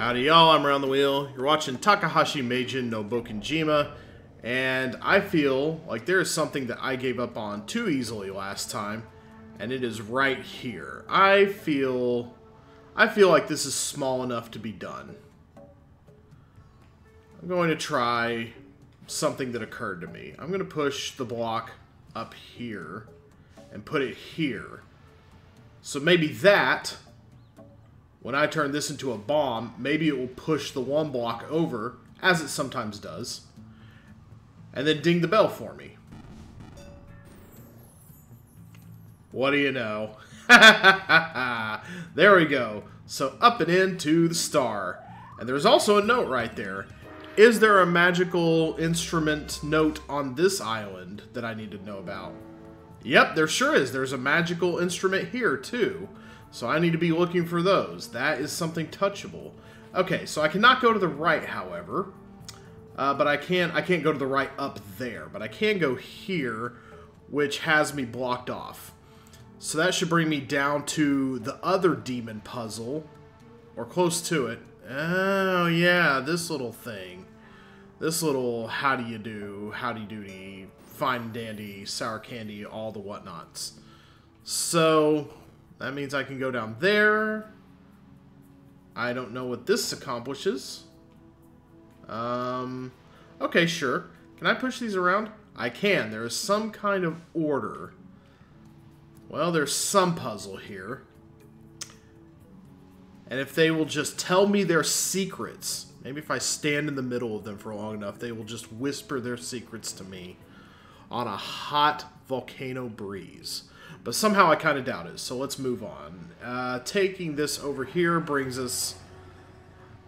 Howdy y'all, I'm Around the Wheel. You're watching Takahashi Meijin no Bokenjima, and I feel like there is something that I gave up on too easily last time, and it is right here. I feel I feel like this is small enough to be done. I'm going to try something that occurred to me. I'm going to push the block up here and put it here. So maybe that when I turn this into a bomb, maybe it will push the one block over, as it sometimes does, and then ding the bell for me. What do you know? there we go. So up and into the star. And there's also a note right there. Is there a magical instrument note on this island that I need to know about? Yep, there sure is. There's a magical instrument here, too. So I need to be looking for those. That is something touchable. Okay, so I cannot go to the right, however. Uh, but I can't I can't go to the right up there. But I can go here, which has me blocked off. So that should bring me down to the other demon puzzle. Or close to it. Oh, yeah, this little thing. This little how do you do, How do howdy doody, fine dandy, sour candy, all the whatnots. So, that means I can go down there. I don't know what this accomplishes. Um, okay, sure. Can I push these around? I can. There is some kind of order. Well, there's some puzzle here. And if they will just tell me their secrets, maybe if I stand in the middle of them for long enough, they will just whisper their secrets to me on a hot volcano breeze. But somehow I kind of doubt it, so let's move on. Uh, taking this over here brings us...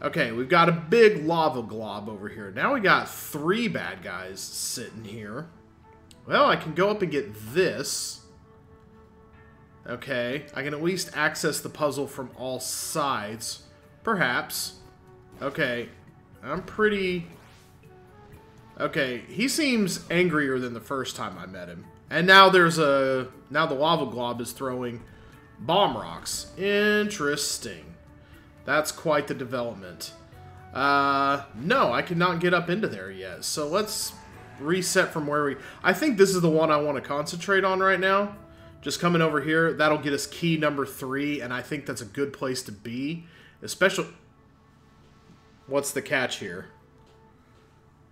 Okay, we've got a big lava glob over here. Now we got three bad guys sitting here. Well, I can go up and get this. Okay, I can at least access the puzzle from all sides. Perhaps. Okay, I'm pretty... Okay, he seems angrier than the first time I met him. And now there's a... Now the lava glob is throwing bomb rocks. Interesting. That's quite the development. Uh, no, I cannot get up into there yet. So let's reset from where we... I think this is the one I want to concentrate on right now. Just coming over here, that'll get us key number three, and I think that's a good place to be. Especially... What's the catch here?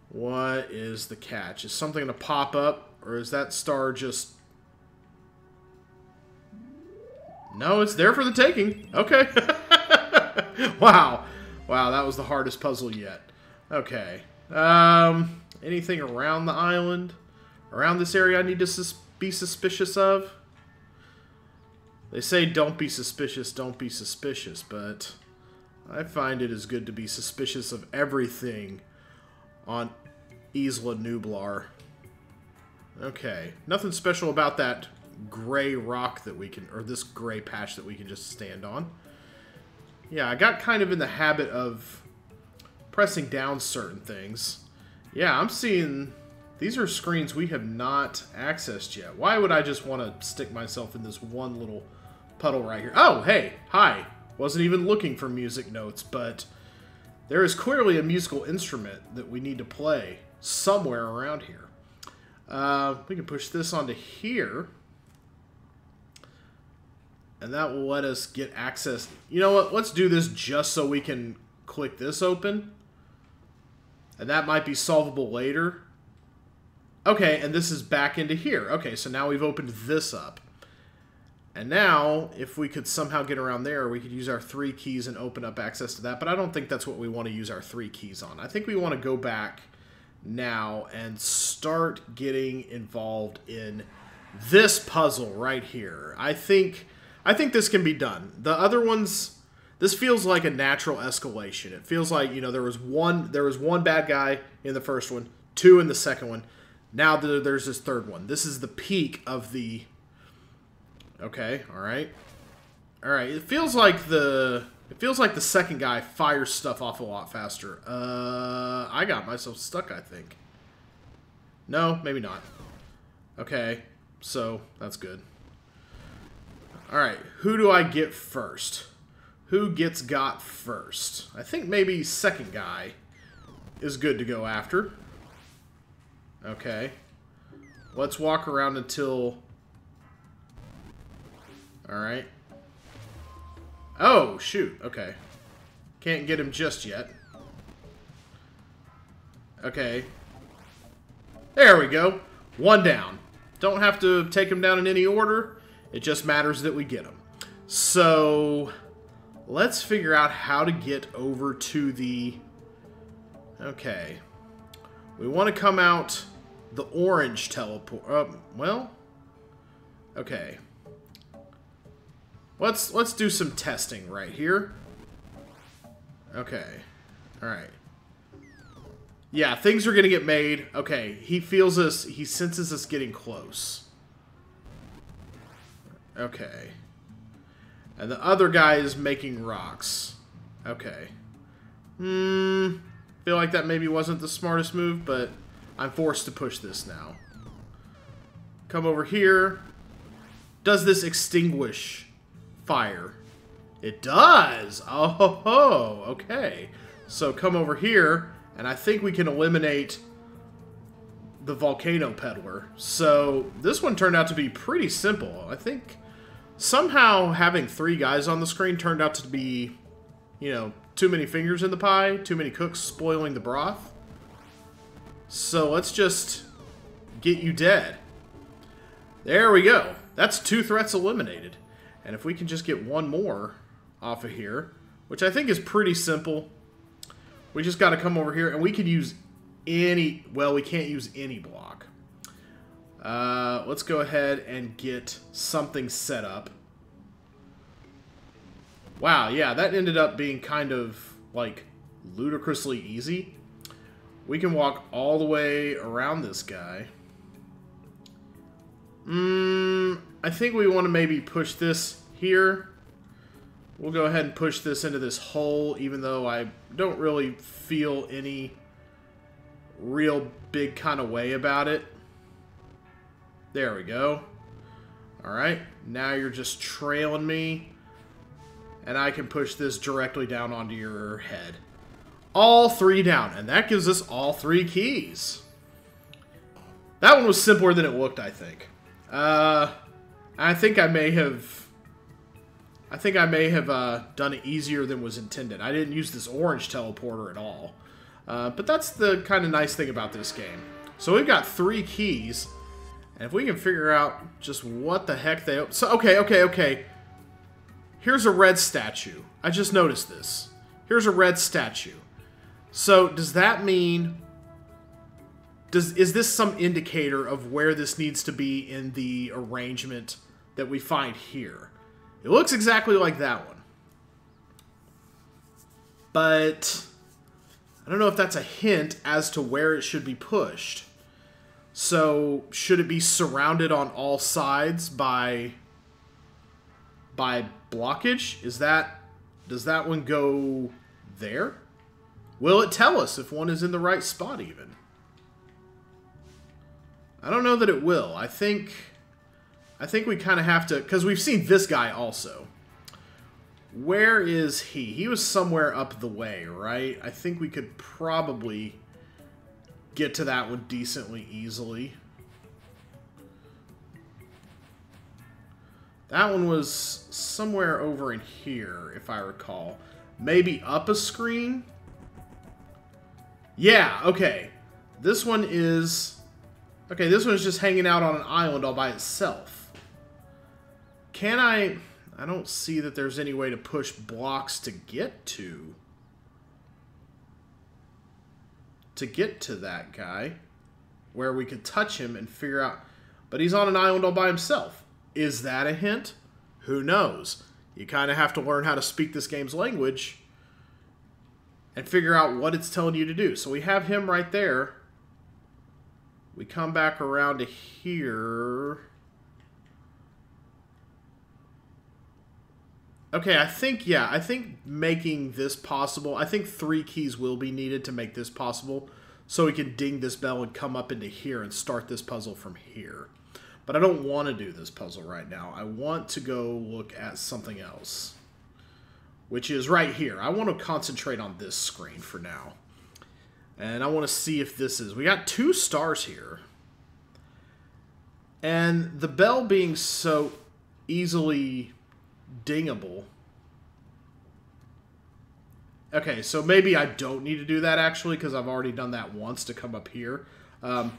What is the catch? Is something going to pop up? Or is that star just... No, it's there for the taking. Okay. wow. Wow, that was the hardest puzzle yet. Okay. Um, anything around the island? Around this area I need to sus be suspicious of? They say don't be suspicious, don't be suspicious, but I find it is good to be suspicious of everything on Isla Nublar. Okay. Nothing special about that gray rock that we can, or this gray patch that we can just stand on. Yeah, I got kind of in the habit of pressing down certain things. Yeah, I'm seeing... These are screens we have not accessed yet. Why would I just want to stick myself in this one little puddle right here? Oh, hey, hi. Wasn't even looking for music notes, but there is clearly a musical instrument that we need to play somewhere around here. Uh, we can push this onto here. And that will let us get access. You know what? Let's do this just so we can click this open. And that might be solvable later. Okay, and this is back into here. Okay, so now we've opened this up. And now, if we could somehow get around there, we could use our three keys and open up access to that. But I don't think that's what we want to use our three keys on. I think we want to go back now and start getting involved in this puzzle right here. I think I think this can be done. The other ones this feels like a natural escalation. It feels like, you know, there was one there was one bad guy in the first one, two in the second one. Now there's this third one. This is the peak of the Okay, all right. All right, it feels like the it feels like the second guy fires stuff off a lot faster. Uh, I got myself stuck, I think. No, maybe not. Okay, so that's good. Alright, who do I get first? who gets got first. I think maybe second guy is good to go after. Okay. Let's walk around until... Alright. Oh, shoot. Okay. Can't get him just yet. Okay. There we go. One down. Don't have to take him down in any order. It just matters that we get him. So, let's figure out how to get over to the... Okay. We want to come out the orange teleport. Uh, well, okay. Let's let's do some testing right here. Okay. All right. Yeah, things are going to get made. Okay, he feels us, he senses us getting close. Okay. And the other guy is making rocks. Okay. Hmm, feel like that maybe wasn't the smartest move, but I'm forced to push this now. Come over here. Does this extinguish fire? It does! Oh, okay. So come over here, and I think we can eliminate the Volcano Peddler. So this one turned out to be pretty simple. I think somehow having three guys on the screen turned out to be, you know, too many fingers in the pie, too many cooks spoiling the broth. So let's just get you dead. There we go. That's two threats eliminated. And if we can just get one more off of here, which I think is pretty simple, we just got to come over here and we can use any, well, we can't use any block. Uh, let's go ahead and get something set up. Wow, yeah, that ended up being kind of, like, ludicrously easy. We can walk all the way around this guy. Mmm, I think we want to maybe push this here. We'll go ahead and push this into this hole, even though I don't really feel any real big kind of way about it. There we go. Alright, now you're just trailing me. And I can push this directly down onto your head all three down. And that gives us all three keys. That one was simpler than it looked, I think. Uh, I think I may have... I think I may have uh, done it easier than was intended. I didn't use this orange teleporter at all. Uh, but that's the kind of nice thing about this game. So we've got three keys. And if we can figure out just what the heck they... So, okay, okay, okay. Here's a red statue. I just noticed this. Here's a red statue. So does that mean does is this some indicator of where this needs to be in the arrangement that we find here? It looks exactly like that one. But I don't know if that's a hint as to where it should be pushed. So, should it be surrounded on all sides by by blockage? Is that does that one go there? Will it tell us if one is in the right spot even? I don't know that it will. I think I think we kind of have to cuz we've seen this guy also. Where is he? He was somewhere up the way, right? I think we could probably get to that one decently easily. That one was somewhere over in here, if I recall. Maybe up a screen? Yeah, okay. This one is... Okay, this one's just hanging out on an island all by itself. Can I... I don't see that there's any way to push blocks to get to. To get to that guy. Where we could touch him and figure out... But he's on an island all by himself. Is that a hint? Who knows? You kind of have to learn how to speak this game's language and figure out what it's telling you to do. So we have him right there. We come back around to here. Okay, I think, yeah, I think making this possible, I think three keys will be needed to make this possible. So we can ding this bell and come up into here and start this puzzle from here. But I don't want to do this puzzle right now. I want to go look at something else. which is right here. I want to concentrate on this screen for now. And I want to see if this is... We got two stars here. And the bell being so easily dingable... Okay, so maybe I don't need to do that, actually, because I've already done that once to come up here. Um,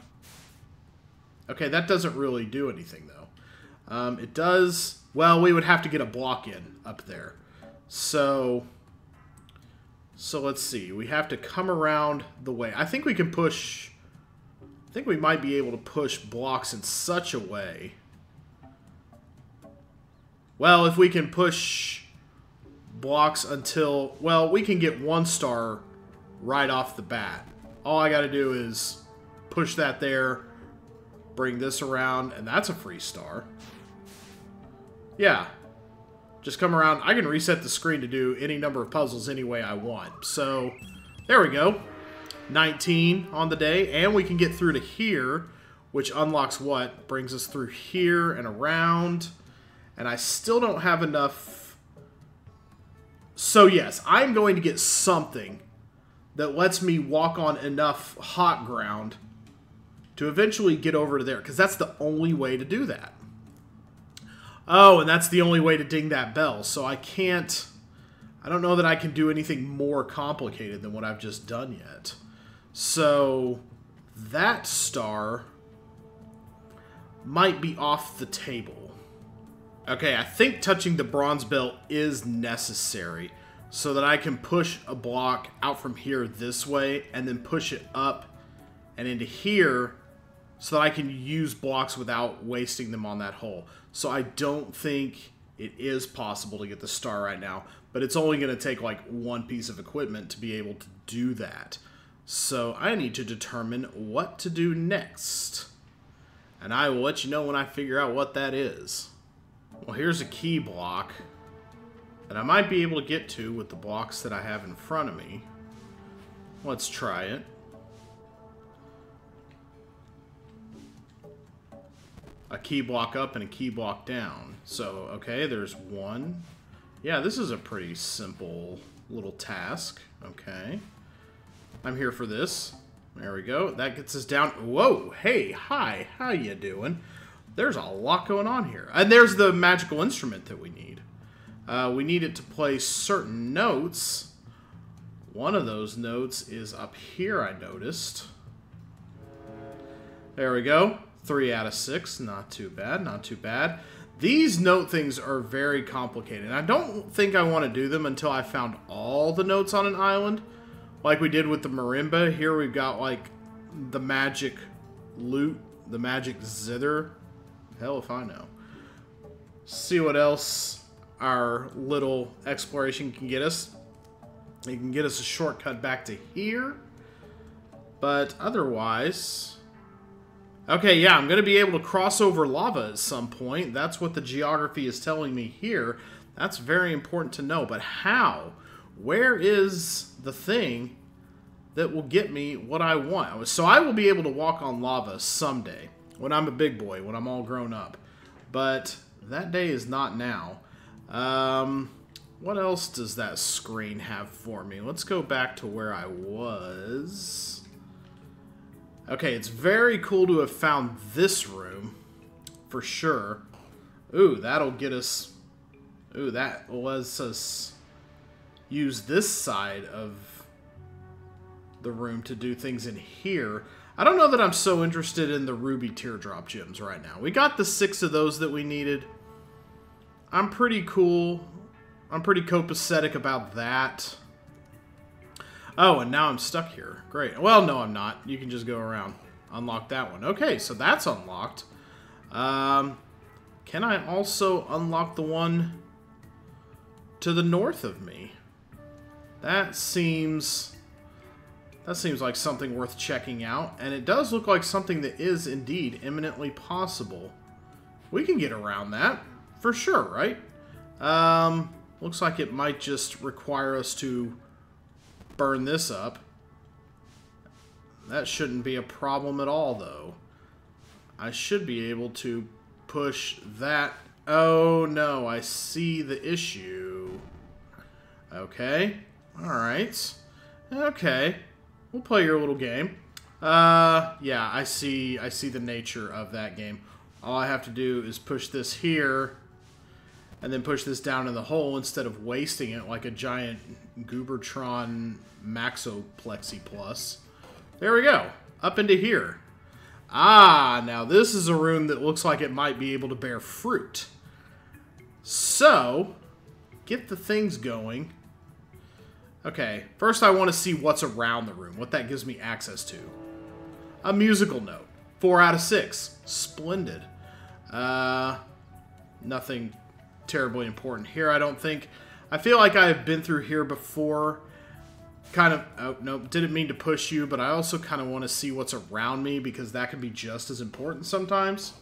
okay, that doesn't really do anything, though. Um, it does... Well, we would have to get a block in up there. So... So let's see. We have to come around the way. I think we can push... I think we might be able to push blocks in such a way. Well, if we can push blocks until... Well, we can get one star right off the bat. All I got to do is push that there, bring this around, and that's a free star. Yeah. Just come around. I can reset the screen to do any number of puzzles any way I want. So, there we go. 19 on the day, and we can get through to here, which unlocks what? Brings us through here and around, and I still don't have enough... So yes, I'm going to get something that lets me walk on enough hot ground to eventually get over to there, because that's the only way to do that. Oh, and that's the only way to ding that bell, so I can't... I don't know that I can do anything more complicated than what I've just done yet. So, that star might be off the table. Okay, I think touching the bronze bell is necessary so that I can push a block out from here this way and then push it up and into here so that I can use blocks without wasting them on that hole. So I don't think it is possible to get the star right now, but it's only going to take like one piece of equipment to be able to do that. So I need to determine what to do next. And I will let you know when I figure out what that is. Well, here's a key block that I might be able to get to with the blocks that I have in front of me. Let's try it. A key block up and a key block down. So, okay, there's one. Yeah, this is a pretty simple little task. Okay. I'm here for this. There we go. That gets us down. Whoa, hey, hi, how you doing? There's a lot going on here. And there's the magical instrument that we need. Uh, we need it to play certain notes. One of those notes is up here, I noticed. There we go. Three out of six. Not too bad, not too bad. These note things are very complicated. I don't think I want to do them until I found all the notes on an island like we did with the marimba. Here we've got like the magic lute, the magic zither. Hell if I know. See what else our little exploration can get us. It can get us a shortcut back to here. But otherwise... Okay, yeah, I'm going to be able to cross over lava at some point. That's what the geography is telling me here. That's very important to know. But how? where is the thing that will get me what I want? So I will be able to walk on lava someday when I'm a big boy, when I'm all grown up. But that day is not now. Um, what else does that screen have for me? Let's go back to where I was. Okay, it's very cool to have found this room, for sure. Ooh, that'll get us... Ooh, that lets us use this side of the room to do things in here. I don't know that I'm so interested in the ruby teardrop gems right now. We got the six of those that we needed. I'm pretty cool. I'm pretty copacetic about that. Oh, and now I'm stuck here. Great. Well, no, I'm not. You can just go around. Unlock that one. Okay, so that's unlocked. Um, can I also unlock the one to the north of me? That seems... That seems like something worth checking out, and it does look like something that is indeed imminently possible. We can get around that, for sure, right? Um, looks like it might just require us to burn this up. That shouldn't be a problem at all, though. I should be able to push that... Oh, no, I see the issue. Okay. Alright. Okay. We'll play your little game. Uh, yeah, I see, I see the nature of that game. All I have to do is push this here and then push this down in the hole instead of wasting it like a giant Goobertron Maxoplexi Plus. There we go. Up into here. Ah, now this is a room that looks like it might be able to bear fruit. So, get the things going. Okay, first I want to see what's around the room, what that gives me access to. A musical note. Four out of six. Splendid. Uh, nothing terribly important here, I don't think. I feel like I have been through here before. Kind of, oh, no, didn't mean to push you, but I also kind of want to see what's around me because that can be just as important sometimes.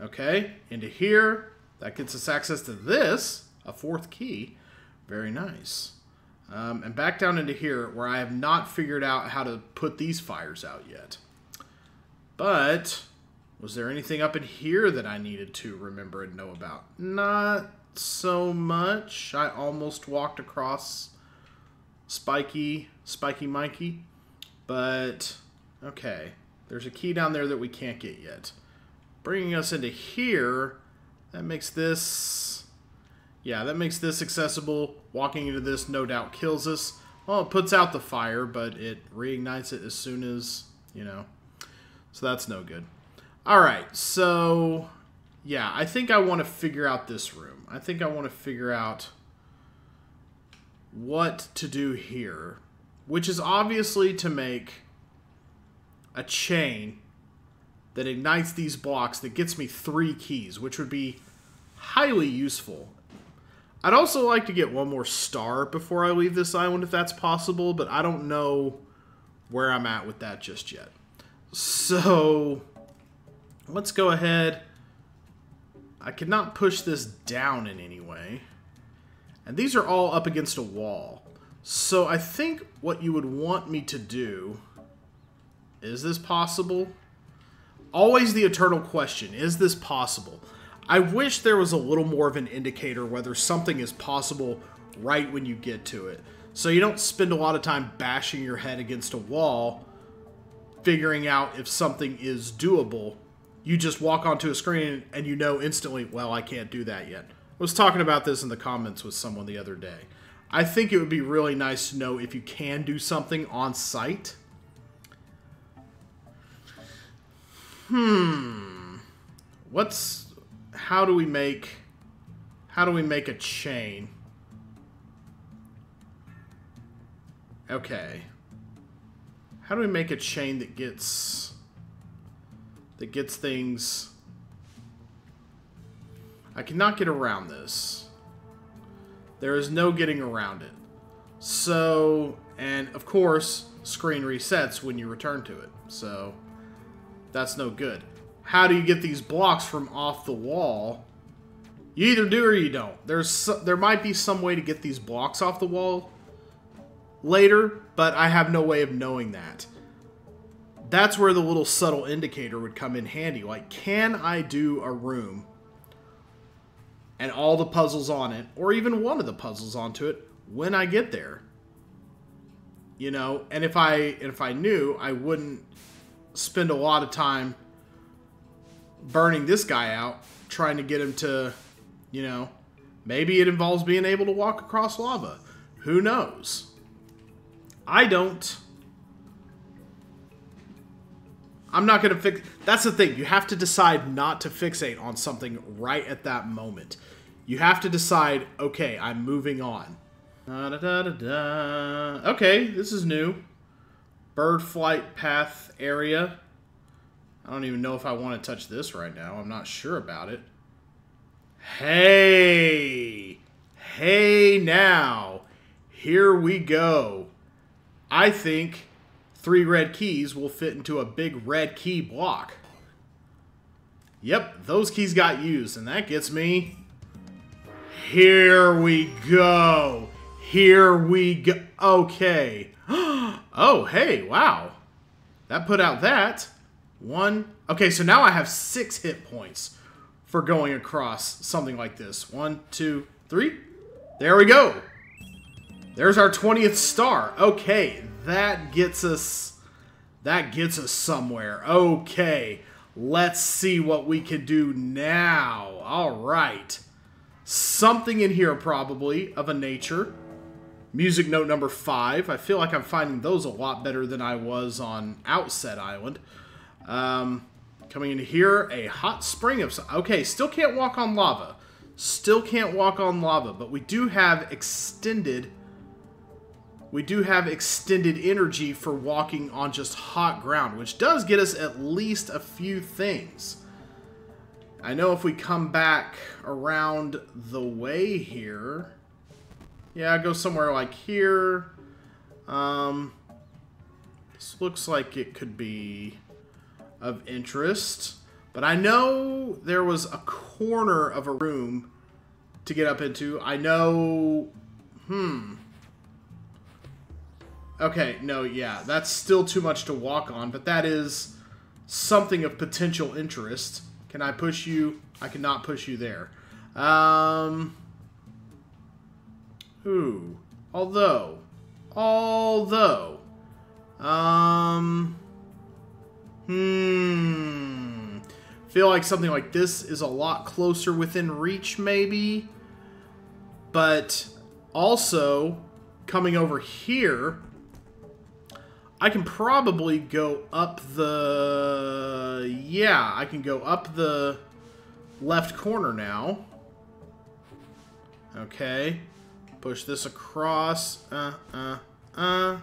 Okay, into here. That gets us access to this, a fourth key. Very nice. Um, and back down into here where I have not figured out how to put these fires out yet. But was there anything up in here that I needed to remember and know about? Not so much. I almost walked across Spiky, Spiky Mikey. But, okay. There's a key down there that we can't get yet. Bringing us into here, that makes this... Yeah, that makes this accessible. Walking into this no doubt kills us. Well, it puts out the fire, but it reignites it as soon as, you know. So that's no good. All right, so yeah, I think I want to figure out this room. I think I want to figure out what to do here, which is obviously to make a chain that ignites these blocks that gets me three keys, which would be highly useful. I'd also like to get one more star before I leave this island if that's possible, but I don't know where I'm at with that just yet. So let's go ahead. I cannot push this down in any way. And these are all up against a wall. So I think what you would want me to do... Is this possible? Always the eternal question. Is this possible? I wish there was a little more of an indicator whether something is possible right when you get to it. So you don't spend a lot of time bashing your head against a wall figuring out if something is doable you just walk onto a screen and you know instantly, well, I can't do that yet. I was talking about this in the comments with someone the other day. I think it would be really nice to know if you can do something on site. Hmm. What's how do we make how do we make a chain? Okay. How do we make a chain that gets that gets things... I cannot get around this. There is no getting around it. So, and of course, screen resets when you return to it. So, that's no good. How do you get these blocks from off the wall? You either do or you don't. There's there might be some way to get these blocks off the wall later, but I have no way of knowing that that's where the little subtle indicator would come in handy. Like, can I do a room and all the puzzles on it, or even one of the puzzles onto it, when I get there? You know, and if I if I knew, I wouldn't spend a lot of time burning this guy out, trying to get him to, you know, maybe it involves being able to walk across lava. Who knows? I don't I'm not going to fix. That's the thing. You have to decide not to fixate on something right at that moment. You have to decide, okay, I'm moving on. Da, da, da, okay, this is new. Bird flight path area. I don't even know if I want to touch this right now. I'm not sure about it. Hey! Hey now! Here we go. I think three red keys will fit into a big red key block. Yep, those keys got used, and that gets me... Here we go. Here we go. Okay. oh, hey, wow. That put out that. One. Okay, so now I have six hit points for going across something like this. One, two, three. There we go. There's our 20th star. Okay, that gets us that gets us somewhere. Okay, let's see what we can do now. All right. Something in here probably of a nature. Music note number five. I feel like I'm finding those a lot better than I was on Outset Island. Um, coming in here, a hot spring of... Okay, still can't walk on lava. Still can't walk on lava, but we do have extended we do have extended energy for walking on just hot ground, which does get us at least a few things. I know if we come back around the way here, yeah, go somewhere like here. Um, this looks like it could be of interest. But I know there was a corner of a room to get up into. I know... Hmm. Okay, no, yeah, that's still too much to walk on, but that is something of potential interest. Can I push you? I cannot push you there. Um, ooh, although, although, um, hmm, feel like something like this is a lot closer within reach, maybe, but also coming over here I can probably go up the... Yeah, I can go up the left corner now. Okay. Push this across. Uh, uh, uh.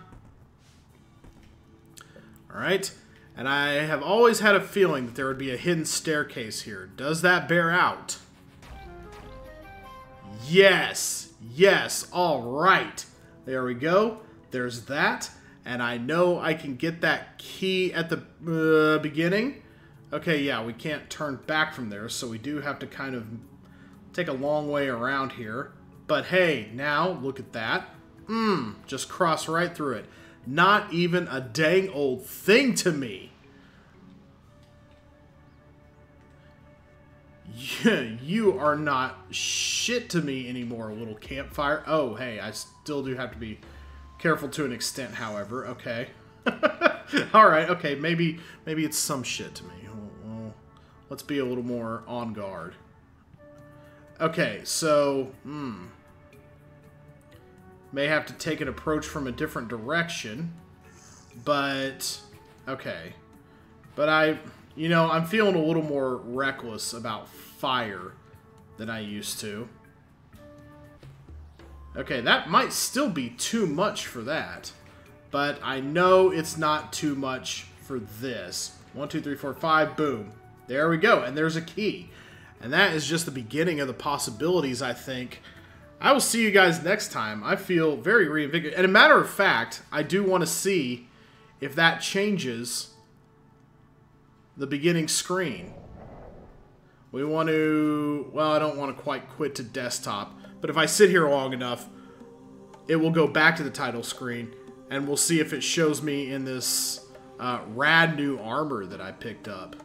Alright. And I have always had a feeling that there would be a hidden staircase here. Does that bear out? Yes! Yes! Alright. There we go. There's that and I know I can get that key at the uh, beginning. Okay, yeah, we can't turn back from there, so we do have to kind of take a long way around here. But hey, now, look at that. Mmm, just cross right through it. Not even a dang old thing to me. Yeah, you are not shit to me anymore, little campfire. Oh, hey, I still do have to be Careful to an extent, however. Okay. All right. Okay. Maybe maybe it's some shit to me. Let's be a little more on guard. Okay. So, hmm. May have to take an approach from a different direction, but okay. But I, you know, I'm feeling a little more reckless about fire than I used to. Okay, that might still be too much for that. But I know it's not too much for this. One, two, three, four, five, boom. There we go, and there's a key. And that is just the beginning of the possibilities, I think. I will see you guys next time. I feel very reinvigorated. And a matter of fact, I do want to see if that changes the beginning screen. We want to... Well, I don't want to quite quit to desktop. But if I sit here long enough, it will go back to the title screen, and we'll see if it shows me in this uh, rad new armor that I picked up.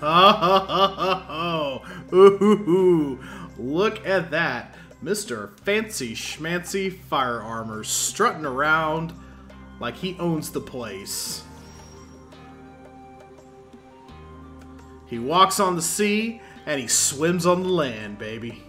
Ha ha ha ha! Ooh, look at that. Mr. Fancy Schmancy Fire Armor strutting around like he owns the place. He walks on the sea and he swims on the land, baby.